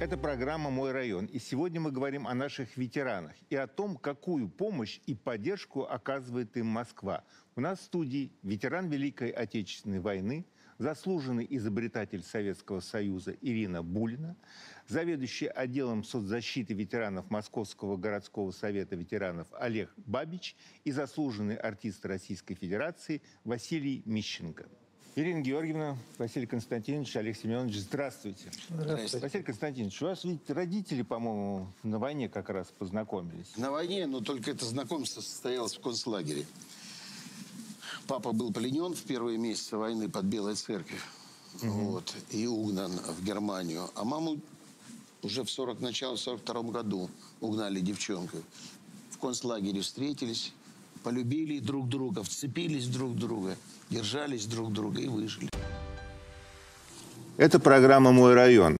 Это программа «Мой район». И сегодня мы говорим о наших ветеранах и о том, какую помощь и поддержку оказывает им Москва. У нас в студии ветеран Великой Отечественной войны, заслуженный изобретатель Советского Союза Ирина Булина, заведующий отделом соцзащиты ветеранов Московского городского совета ветеранов Олег Бабич и заслуженный артист Российской Федерации Василий Мищенко. Ирина Георгиевна, Василий Константинович, Олег Семенович, здравствуйте. Здравствуйте. Василий Константинович, у вас ведь родители, по-моему, на войне как раз познакомились. На войне, но только это знакомство состоялось в концлагере. Папа был пленен в первые месяцы войны под Белой церковью. Вот, и угнан в Германию. А маму уже в 40, начало 42 году угнали девчонку. В концлагере встретились, полюбили друг друга, вцепились друг в друга, держались друг друга и выжили. Это программа «Мой район».